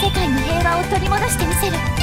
世界の平和を取り戻してみせる。